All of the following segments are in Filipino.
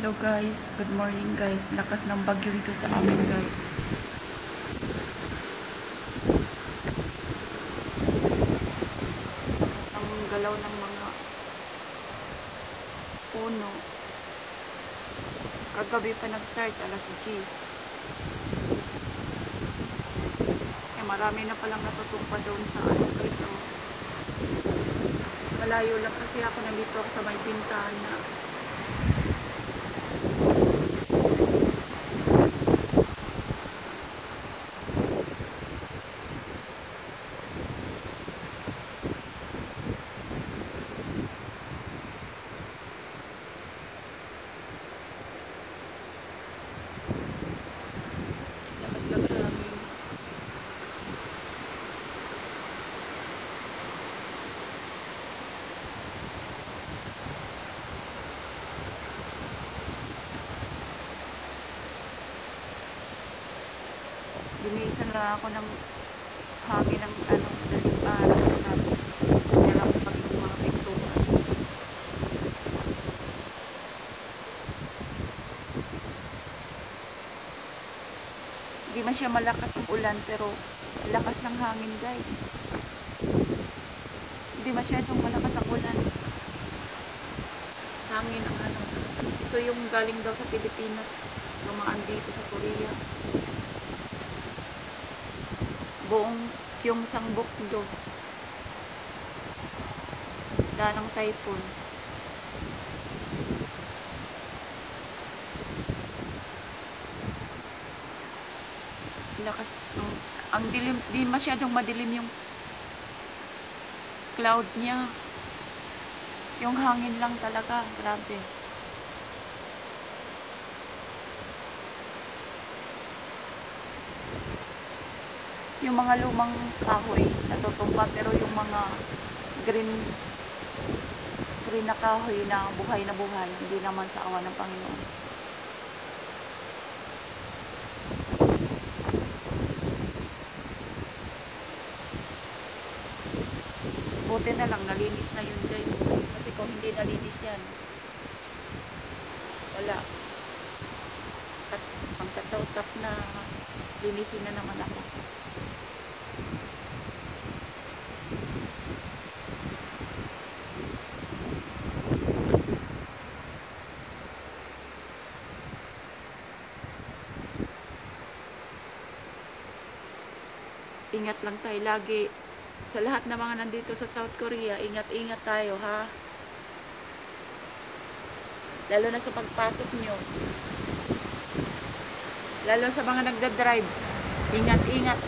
Hello guys, good morning guys. Lakas ng bagyo dito sa amin guys. Lakas ng galaw ng mga puno. Kagabi pa nag-start, alas 10. Eh, marami na palang natutumpa doon sa ano guys. So, malayo lang kasi ako nandito ako sa may bintana. Lakas ng hangin. Binisan lang ako ng hangin ng ano, ng araw na yung mga pintuan. Hindi man siya malakas ang ulan pero lakas ng hangin guys. Hindi masyadong malakas ang ulan. Hangin ang ano. Ito yung galing daw sa Pilipinas. Lumaan dito sa Korea. Buong Gyeongsang Bukdo. Danang typhoon. lakas ang, ang dilim di masyadong madilim yung cloud niya yung hangin lang talaga grabe yung mga lumang kahoy natutumba pero yung mga green green na kahoy na buhay na buhay hindi naman sa awa ng Panginoon Buti na lang, nalinis na yun guys. Kasi kung hindi nalinis yan, wala. Kat, ang kataw-tap na linisin na naman ako. Ingat lang tayo lagi sa lahat ng mga nandito sa South Korea, ingat-ingat tayo ha. Lalo na sa pagpasok nyo. Lalo sa mga nagda-drive. Ingat-ingat.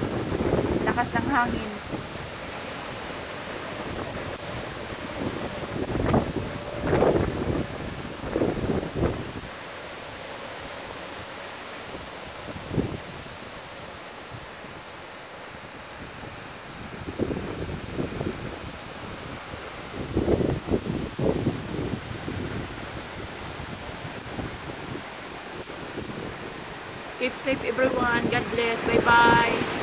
Lakas ng hangin. Keep safe everyone. God bless. Bye-bye.